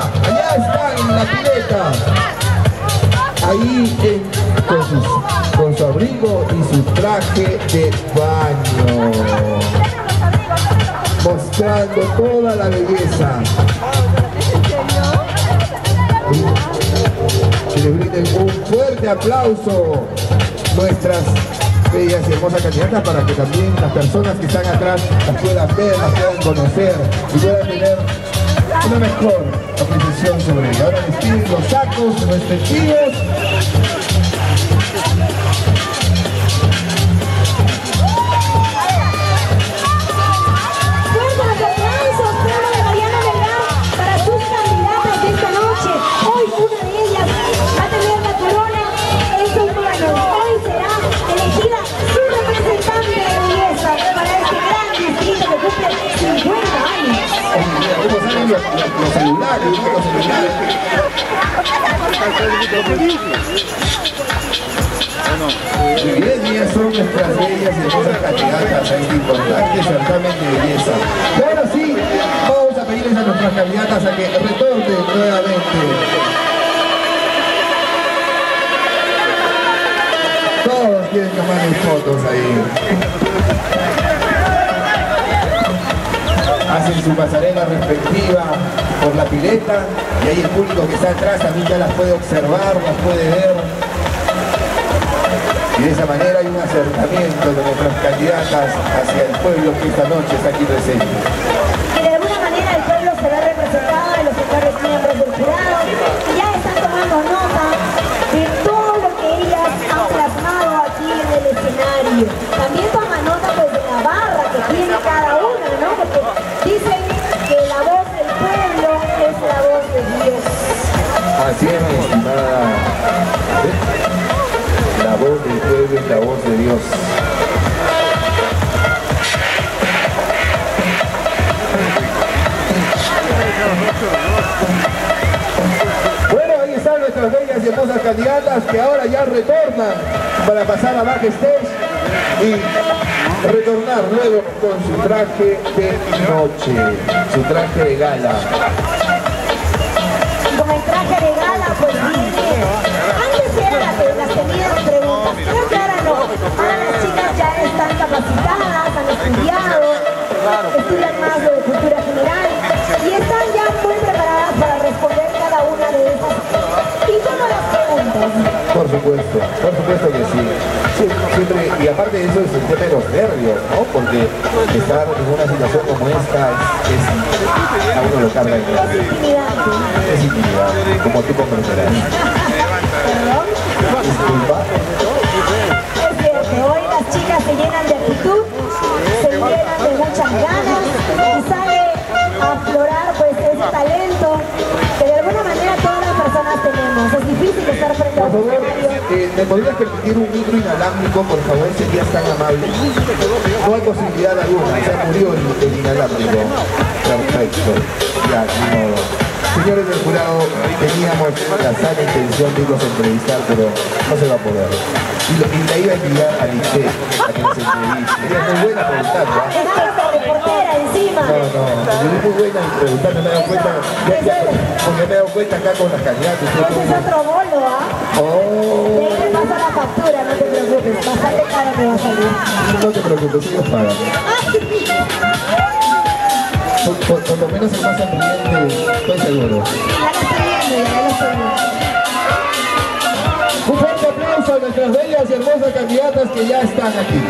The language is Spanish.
candidata ahí con, con su abrigo y su traje de baño. Mostrando toda la belleza. Que le brinden un fuerte aplauso nuestras bellas y hermosas candidatas para que también las personas que están atrás las puedan ver, las puedan conocer y puedan tener una mejor apreciación sobre. Ahora les los sacos respectivos los los celulares. Muy bien, y son nuestras bellas y hermosas candidatas a este importante certamen de belleza. Y ahora sí, vamos a pedirles a nuestras candidatas a que retornen nuevamente. Todos quieren tomar fotos ahí hacen su pasarela respectiva por la pileta y ahí el público que está atrás también ya las puede observar, las puede ver. Y de esa manera hay un acercamiento de nuestras candidatas hacia el pueblo que esta noche está aquí presente. Así es, mi estimada. La voz del pueblo es la voz de Dios. Bueno, ahí están nuestras bellas y hermosas candidatas que ahora ya retornan para pasar a backstage y retornar luego con su traje de noche, su traje de gala. Estudian más de cultura general y están ya muy preparadas para responder cada una de esas las preguntas. Por supuesto, por supuesto que sí. Siempre, y aparte de eso es el tema de los nervios, ¿no? Porque estar en una situación como esta es, a uno lo carga en Es intimidante, como tú comprenderás. Disculpa. ¿Me podrías permitir un micro inalámbrico, por favor, serías tan amable? No hay posibilidad alguna, se murió el, el inalámbrico. Perfecto, ya, ni modo. Señores del jurado, teníamos la sana intención de irlos a entrevistar, pero no se va a poder. Y, lo, y la iba a enviar a Lice a que nos entreviste. Es muy buena preguntando. ¿ah? Encima. No, no, es muy buena preguntando, me he dado cuenta, ya, ya, porque me he dado cuenta acá con las candidatas. es otro bolo, ¿ah? Oh. Pasa la factura, no te preocupes. Bastante caro te va a salir. No te preocupes, ellos pagan. Por, por, por lo menos el más sonriente, estoy seguro. Ya lo estoy viendo, ya lo estoy viendo. Un fuerte aplauso a nuestras bellas y hermosas candidatas que ya están aquí.